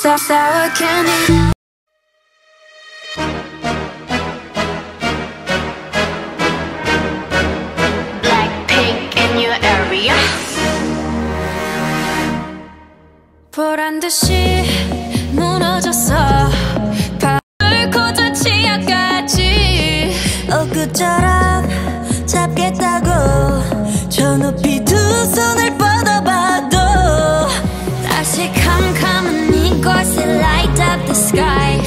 sour, sour candy Black pig in your area. 보란 듯이 무너졌어. 밤을 꽂아 지하까지. 엊그저라. I'm coming, 이곳에 light up the sky.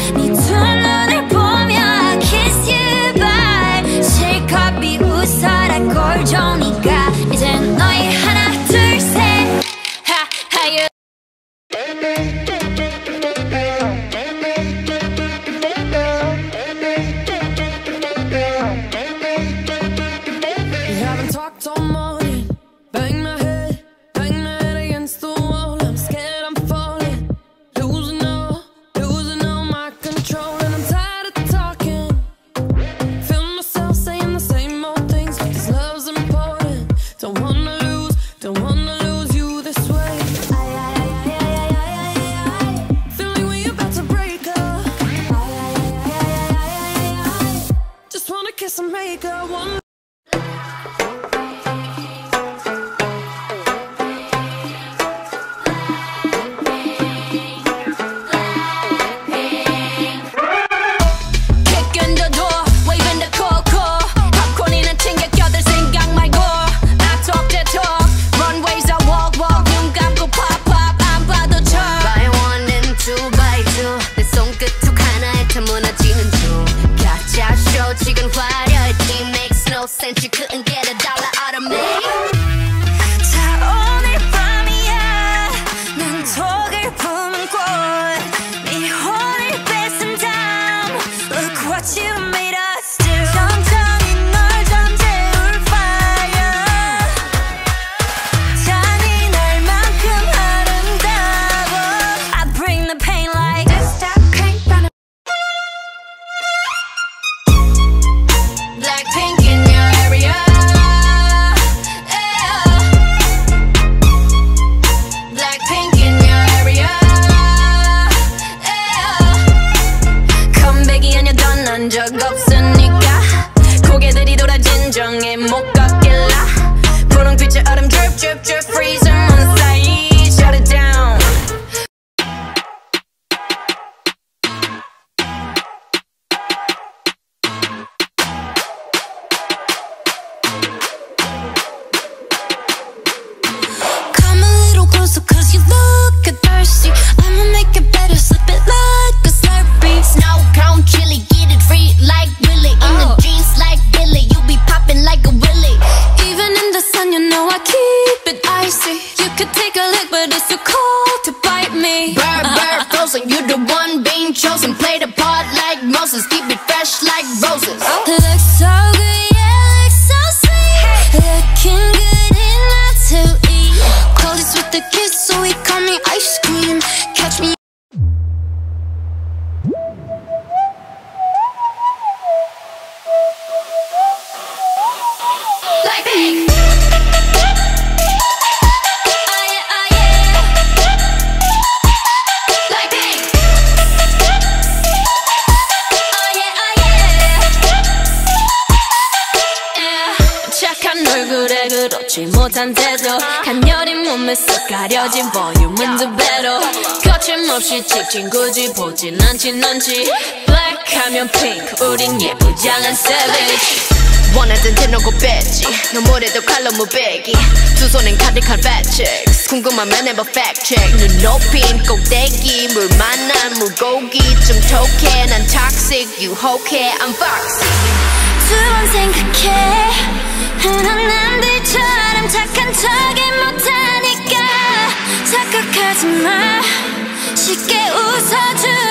some make a wonder. no sense, you couldn't 감정에 못 꺾일라 분홍빛의 얼음 drip drip drip freezer and you the 얼굴에 그렇지 못한 태도 간녀린 몸에 쏙 가려진 볼륨은 두 배로 거침없이 찍힌 굳이 보진 않지 넌지. 블랙하면 핑크 우린 예쁘장한 savage. 원하던 대놓고 뺐지 너무래도 칼로 무배기. 두 손엔 가득한 팩트스 궁금하면 해봐 팩트체크 눈 높인 꼭대기 물 만난 물고기. 좀 톡해 난 toxic 유혹해 I'm foxy. 두번 생각해. 흔한 남들처럼 착한 척이 못하니까. 착각하지 마. 쉽게 웃어줘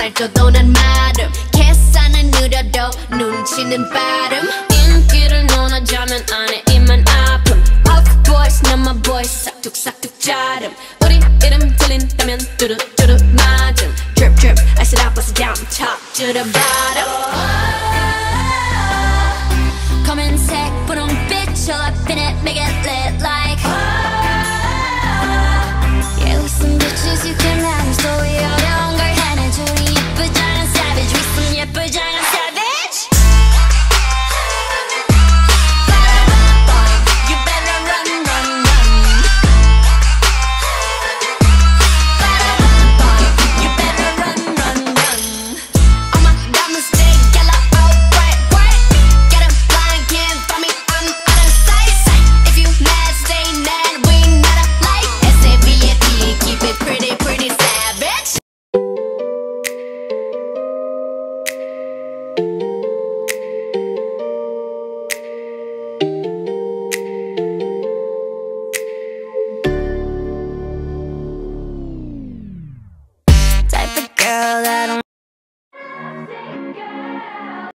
조금만 살쪄도 난 마름 계산은 느려도 눈치는 빠름 인기를 논하자면 안에 입만 아픔 Puff boys, not my boys 싹둑싹둑 자름 우리 이름 들린다면 뚜루뚜루 맞음 Drip drip, I said I bust it down top to the bottom 검은색 분홍빛 all up in it make it lit like